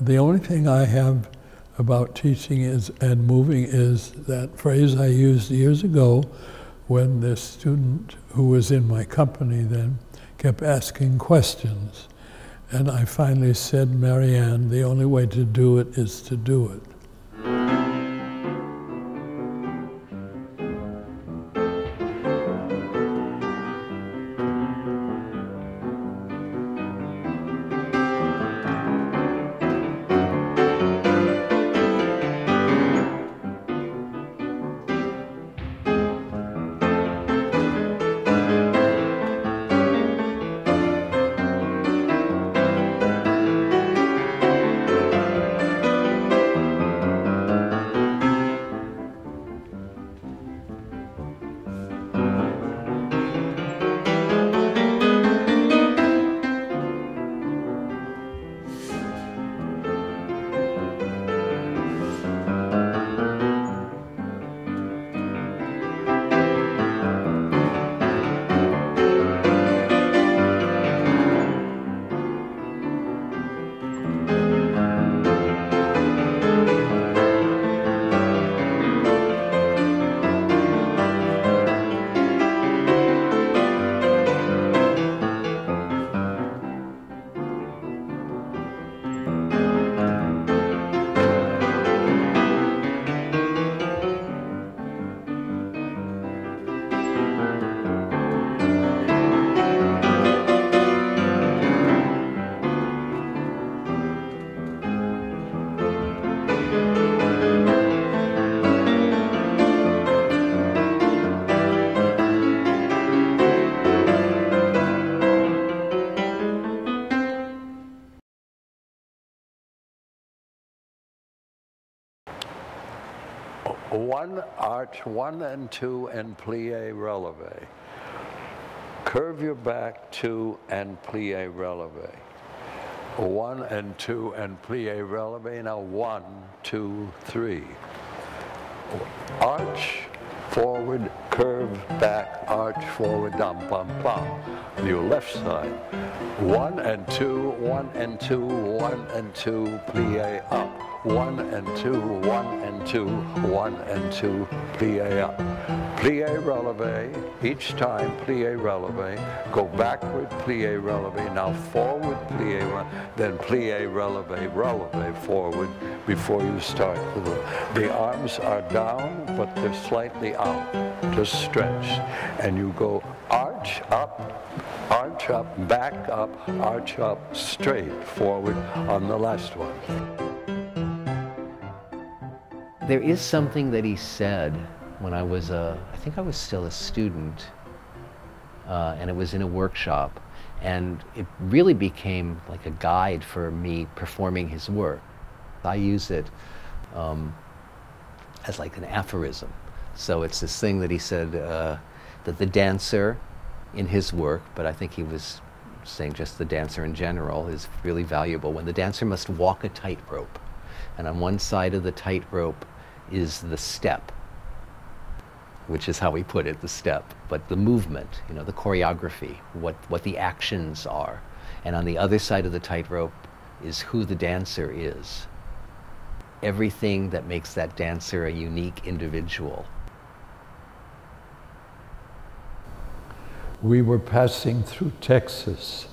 The only thing I have about teaching is and moving is that phrase I used years ago when this student who was in my company then kept asking questions. And I finally said, Marianne, the only way to do it is to do it. One arch, one and two, and plie releve. Curve your back, two, and plie releve. One and two, and plie releve. Now one, two, three. Arch, forward, curve, back, arch, forward, dum, bum, bum. Your left side. One and two, one and two, one and two, plie up one and two, one and two, one and two, plie up. Plie releve, each time plie releve, go backward, plie releve, now forward, plie, then plie releve, releve forward before you start. The arms are down, but they're slightly out, just stretched. And you go arch up, arch up, back up, arch up, straight forward on the last one. There is something that he said when I was a, I think I was still a student, uh, and it was in a workshop, and it really became like a guide for me performing his work. I use it um, as like an aphorism. So it's this thing that he said uh, that the dancer in his work, but I think he was saying just the dancer in general, is really valuable. When the dancer must walk a tightrope, and on one side of the tightrope is the step, which is how we put it, the step, but the movement, you know, the choreography, what, what the actions are. And on the other side of the tightrope is who the dancer is. Everything that makes that dancer a unique individual. We were passing through Texas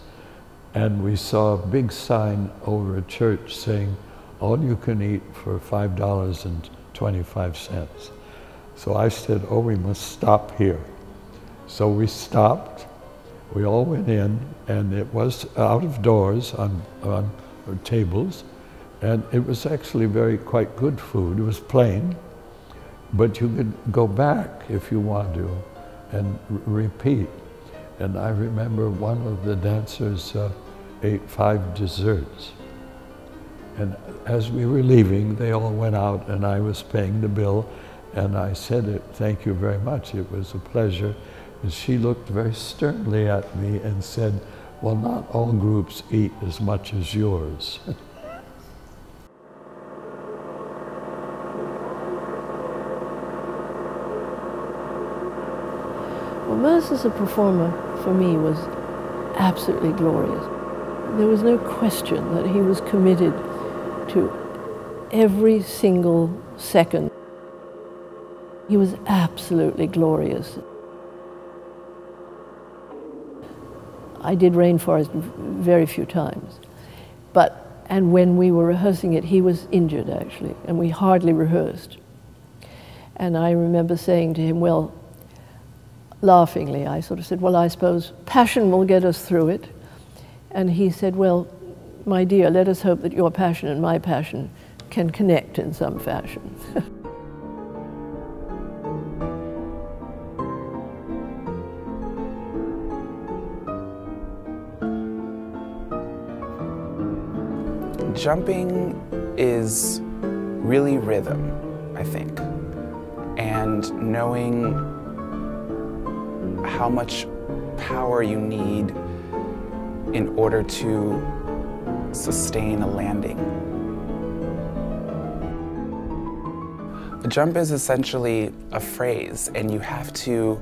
and we saw a big sign over a church saying, all you can eat for $5 and 25 cents. So I said, oh, we must stop here. So we stopped, we all went in, and it was out of doors on, on tables, and it was actually very quite good food. It was plain, but you could go back if you want to and repeat. And I remember one of the dancers uh, ate five desserts. And as we were leaving, they all went out and I was paying the bill. And I said, it, thank you very much. It was a pleasure. And she looked very sternly at me and said, well, not all groups eat as much as yours. Well, Merce as a performer, for me, was absolutely glorious. There was no question that he was committed to every single second. He was absolutely glorious. I did Rainforest very few times, but and when we were rehearsing it, he was injured actually, and we hardly rehearsed. And I remember saying to him, Well, laughingly, I sort of said, Well, I suppose passion will get us through it. And he said, Well, my dear, let us hope that your passion and my passion can connect in some fashion. Jumping is really rhythm, I think, and knowing how much power you need in order to sustain a landing. A jump is essentially a phrase, and you have to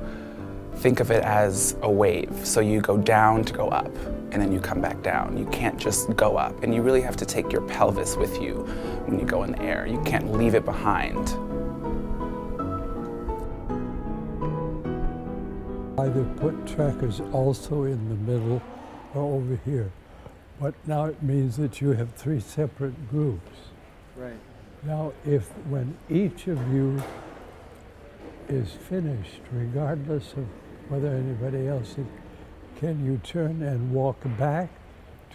think of it as a wave. So you go down to go up, and then you come back down. You can't just go up, and you really have to take your pelvis with you when you go in the air. You can't leave it behind. Either put trackers also in the middle or over here. But now it means that you have three separate groups. Right. Now, if when each of you is finished, regardless of whether anybody else is, can you turn and walk back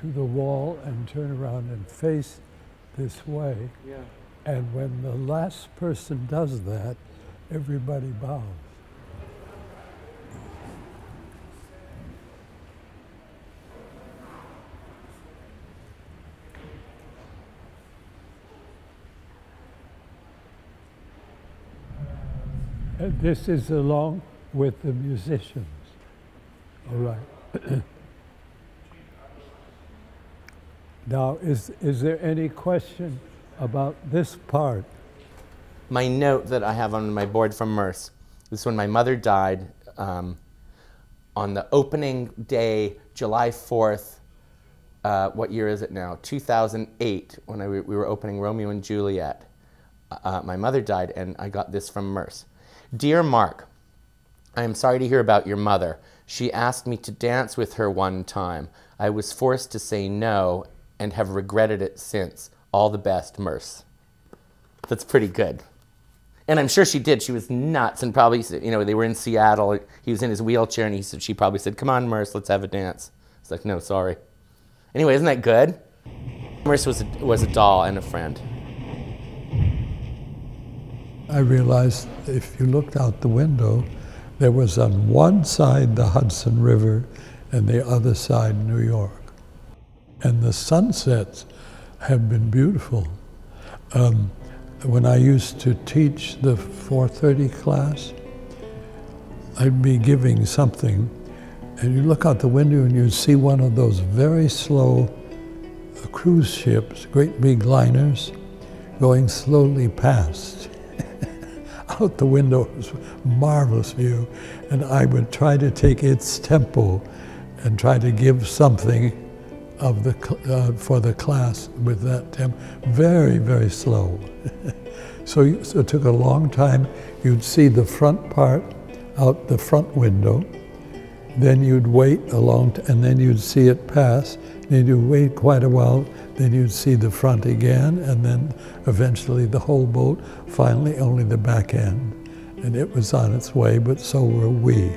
to the wall and turn around and face this way? Yeah. And when the last person does that, everybody bows. This is along with the musicians. All right. now, is, is there any question about this part? my note that I have on my board from. This is when my mother died um, on the opening day, July 4th. Uh, what year is it now? 2008, when I, we were opening Romeo and Juliet. Uh, my mother died, and I got this from Merce. Dear Mark, I am sorry to hear about your mother. She asked me to dance with her one time. I was forced to say no and have regretted it since. All the best, Merce. That's pretty good. And I'm sure she did. She was nuts and probably, you know, they were in Seattle. He was in his wheelchair and he said, she probably said, come on, Merce, let's have a dance. It's like, no, sorry. Anyway, isn't that good? Merce was a, was a doll and a friend. I realized if you looked out the window, there was on one side the Hudson River and the other side New York. And the sunsets have been beautiful. Um, when I used to teach the 430 class, I'd be giving something, and you look out the window and you see one of those very slow cruise ships, great big liners, going slowly past. Out the window, it was a marvelous view, and I would try to take its tempo and try to give something of the, uh, for the class with that tempo. Very, very slow. so, so it took a long time. You'd see the front part out the front window. Then you'd wait a long time, and then you'd see it pass. Then you'd wait quite a while. Then you'd see the front again, and then eventually the whole boat. Finally, only the back end. And it was on its way, but so were we.